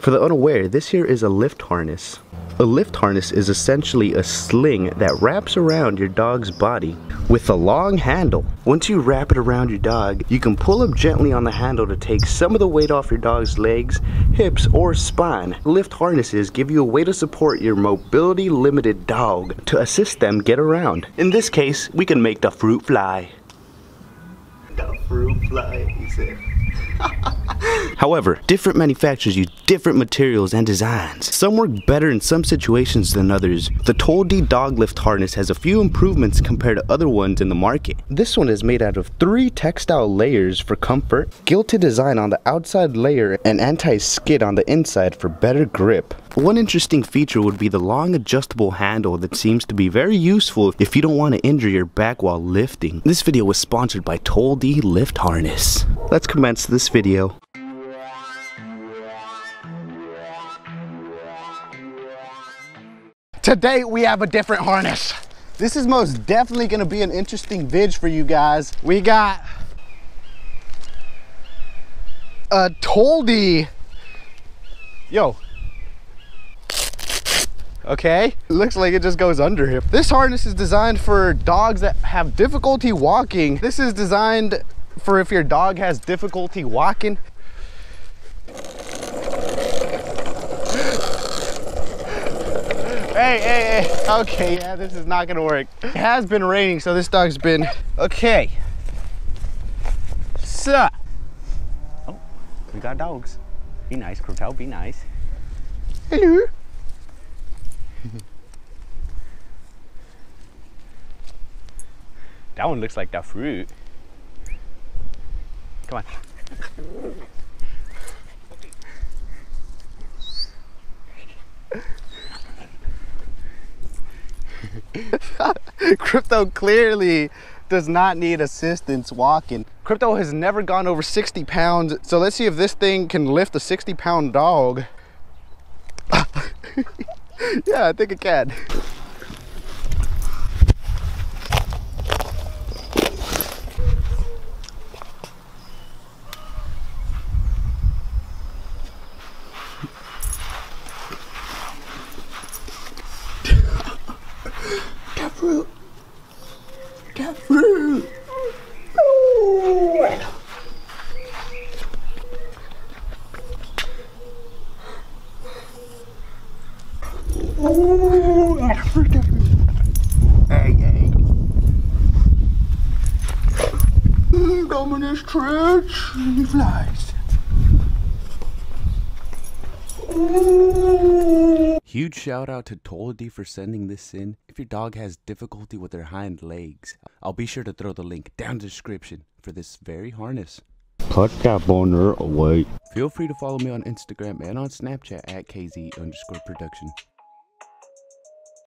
For the unaware, this here is a lift harness. A lift harness is essentially a sling that wraps around your dog's body with a long handle. Once you wrap it around your dog, you can pull up gently on the handle to take some of the weight off your dog's legs, hips, or spine. Lift harnesses give you a way to support your mobility limited dog to assist them get around. In this case, we can make the fruit fly. The fruit fly, he said. However, different manufacturers use different materials and designs. Some work better in some situations than others. The Toldi dog lift harness has a few improvements compared to other ones in the market. This one is made out of three textile layers for comfort, gilded design on the outside layer, and anti-skid on the inside for better grip. One interesting feature would be the long adjustable handle that seems to be very useful if you don't want to injure your back while lifting. This video was sponsored by Toldi Lift Harness. Let's commence this video. Today we have a different harness. This is most definitely gonna be an interesting vid for you guys. We got a Toldi. Yo. Okay, looks like it just goes under him. This harness is designed for dogs that have difficulty walking. This is designed for if your dog has difficulty walking. Hey, hey, hey. Okay, yeah, this is not gonna work. It has been raining, so this dog's been okay. So, oh, we got dogs. Be nice, Crotel, be nice. Hello. that one looks like that fruit. Come on. Krypto clearly does not need assistance walking. Krypto has never gone over 60 pounds. So let's see if this thing can lift a 60 pound dog. yeah, I think it can. Cat. Ooh. Ooh, cat fruit, cat fruit. Hey, hey. Dominus Trench, he flies. Huge shout out to Toldi for sending this in. If your dog has difficulty with their hind legs, I'll be sure to throw the link down in the description for this very harness. Put that boner away. Feel free to follow me on Instagram and on Snapchat at KZ underscore production.